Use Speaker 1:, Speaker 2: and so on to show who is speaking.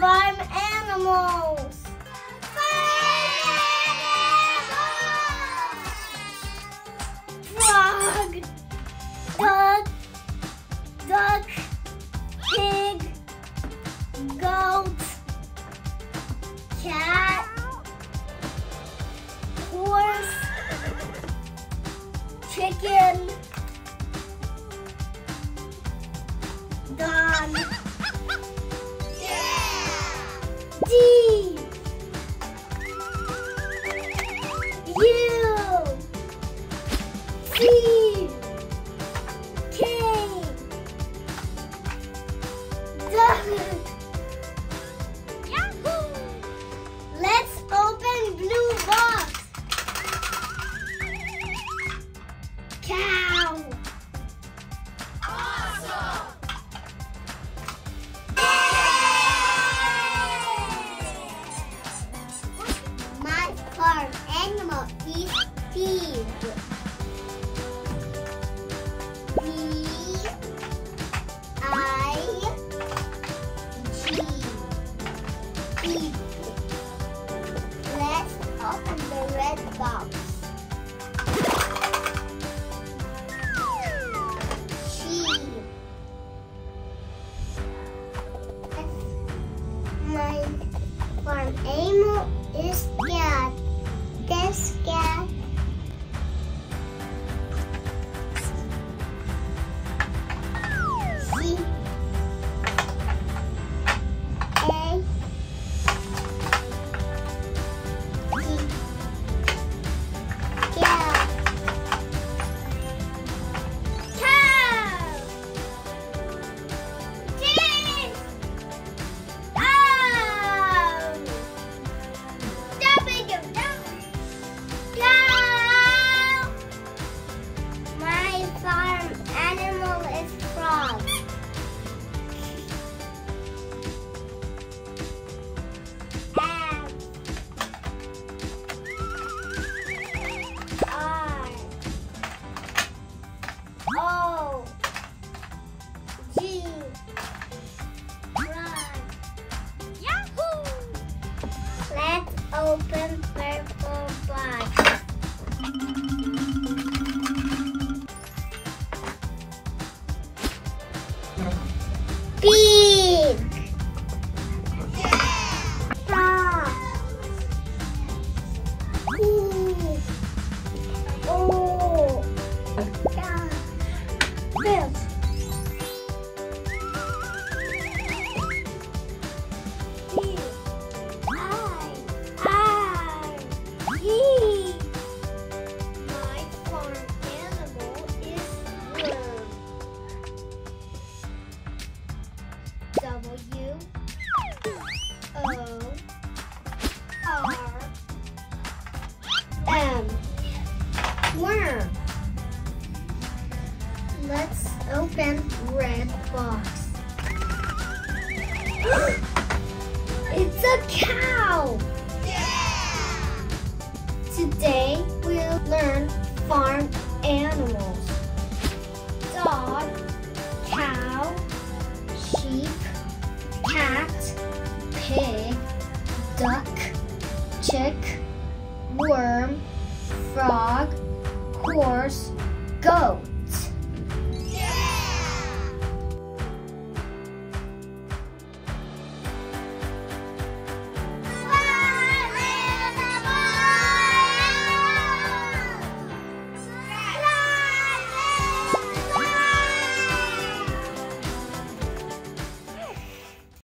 Speaker 1: farm animals. Farm animal is cat. This cat. Open red box. it's a cow. Yeah! Today we'll learn farm animals. Dog, cow, sheep, cat, pig, duck, chick, worm, frog, horse, goat.